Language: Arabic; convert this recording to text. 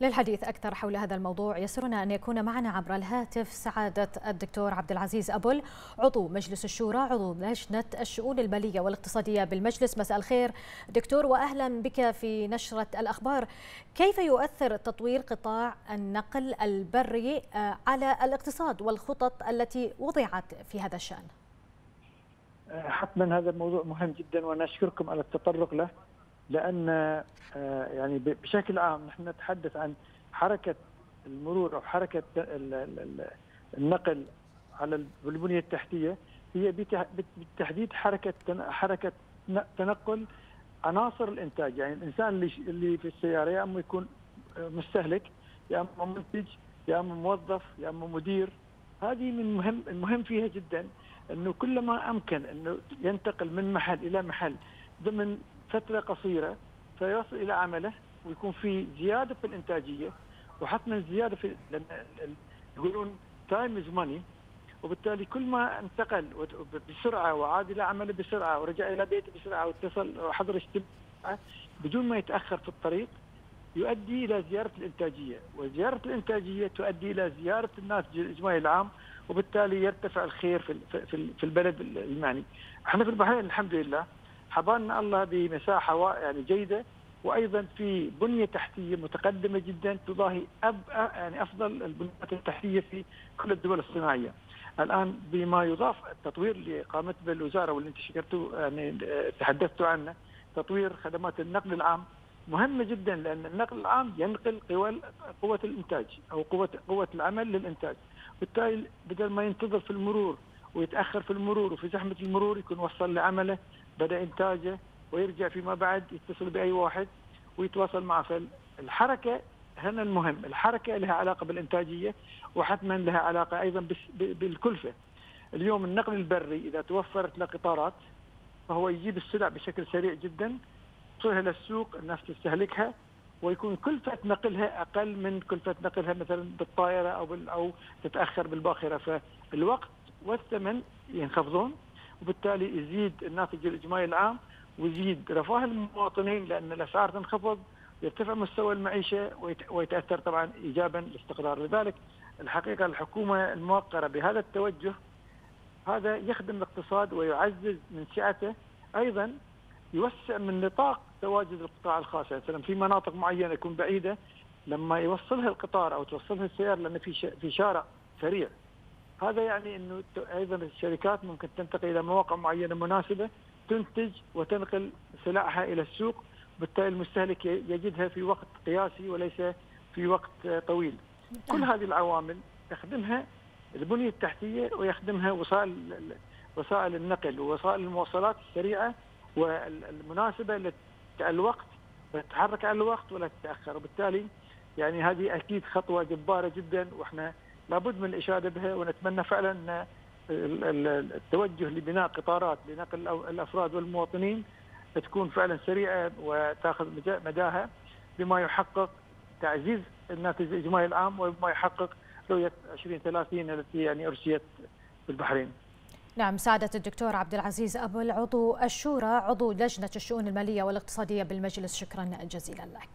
للحديث أكثر حول هذا الموضوع. يسرنا أن يكون معنا عبر الهاتف سعادة الدكتور عبد العزيز أبل عضو مجلس الشورى عضو لجنة الشؤون المالية والاقتصادية بالمجلس. مساء الخير دكتور وأهلا بك في نشرة الأخبار. كيف يؤثر تطوير قطاع النقل البري على الاقتصاد والخطط التي وضعت في هذا الشأن؟ حتما هذا الموضوع مهم جدا ونشكركم على التطرق له. لأن يعني بشكل عام نحن نتحدث عن حركة المرور أو حركة النقل على البنيه التحتية هي بالتحديد حركة حركة تنقل عناصر الإنتاج. يعني الإنسان اللي في السيارة يا أما يكون مستهلك يا أما منتج يا أما موظف يا أما مدير. هذه من مهم المهم فيها جدا إنه كلما أمكن إنه ينتقل من محل إلى محل ضمن فترة قصيرة فيصل إلى عمله ويكون في زيادة في الإنتاجية وحتما زيادة في يقولون time is money وبالتالي كل ما انتقل بسرعة وعاد إلى عمله بسرعة ورجع إلى بيته بسرعة واتصل وحضر اجتماع بدون ما يتأخر في الطريق يؤدي إلى زياده الإنتاجية، وزياده الإنتاجية تؤدي إلى زياده الناتج الاجمالي العام وبالتالي يرتفع الخير في في البلد المعني. إحنا في البحرين الحمد لله حضرنا الله بمساحة يعني جيدة وأيضا في بنية تحتية متقدمة جدا تضاهي أب يعني أفضل البنيات التحتية في كل الدول الصناعية. الآن بما يضاف التطوير اللي قامت به الوزاره واللي أنت شكرتوا يعني تحدثتوا عنه تطوير خدمات النقل العام مهمة جدا لأن النقل العام ينقل قوى قوة الإنتاج أو قوه قوة العمل للإنتاج بالتالي بدل ما ينتظر في المرور ويتأخر في المرور وفي زحمة المرور يكون وصل لعمله بدأ إنتاجه ويرجع فيما بعد يتصل بأي واحد ويتواصل معه. فالحركة هنا المهم الحركة لها علاقة بالإنتاجية وحتما لها علاقة أيضا بالكلفة. اليوم النقل البري إذا توفرت له قطارات فهو يجيب السلع بشكل سريع جدا توصلها للسوق الناس تستهلكها ويكون كلفة نقلها أقل من كلفة نقلها مثلا بالطائرة أو أو تتأخر بالباخرة. فالوقت والثمن ينخفضون وبالتالي يزيد الناتج الإجمالي العام ويزيد رفاه المواطنين لأن الأسعار تنخفض يرتفع مستوى المعيشة ويتأثر طبعا إيجابا الاستقرار لذلك الحقيقة الحكومة الموقرة بهذا التوجه هذا يخدم الاقتصاد ويعزز من سعته أيضا يوسع من نطاق تواجد القطاع الخاص. يعني مثلا في مناطق معينة يكون بعيدة لما يوصلها القطار أو توصلها السيارة لأن في في شارع سريع هذا يعني إنه أيضا الشركات ممكن تنتقل إلى مواقع معينة مناسبة تنتج وتنقل سلعها إلى السوق بالتالي المستهلك يجدها في وقت قياسي وليس في وقت طويل. كل هذه العوامل تخدمها البنية التحتية ويخدمها وسائل وسائل النقل ووسائل المواصلات السريعة والمناسبة للوقت تتحرك على الوقت ولا تتأخر وبالتالي يعني هذه أكيد خطوة جبارة جدا وإحنا لابد من الإشادة بها ونتمنى فعلا أن التوجه لبناء قطارات لنقل الأفراد والمواطنين تكون فعلا سريعة وتأخذ مداها بما يحقق تعزيز الناتج الإجمالي العام وبما يحقق رؤية 2030 التي يعني ارسيت بالبحرين. نعم سعادة الدكتور عبد العزيز أبو العضو الشورى عضو لجنة الشؤون المالية والاقتصادية بالمجلس شكرا جزيلا لك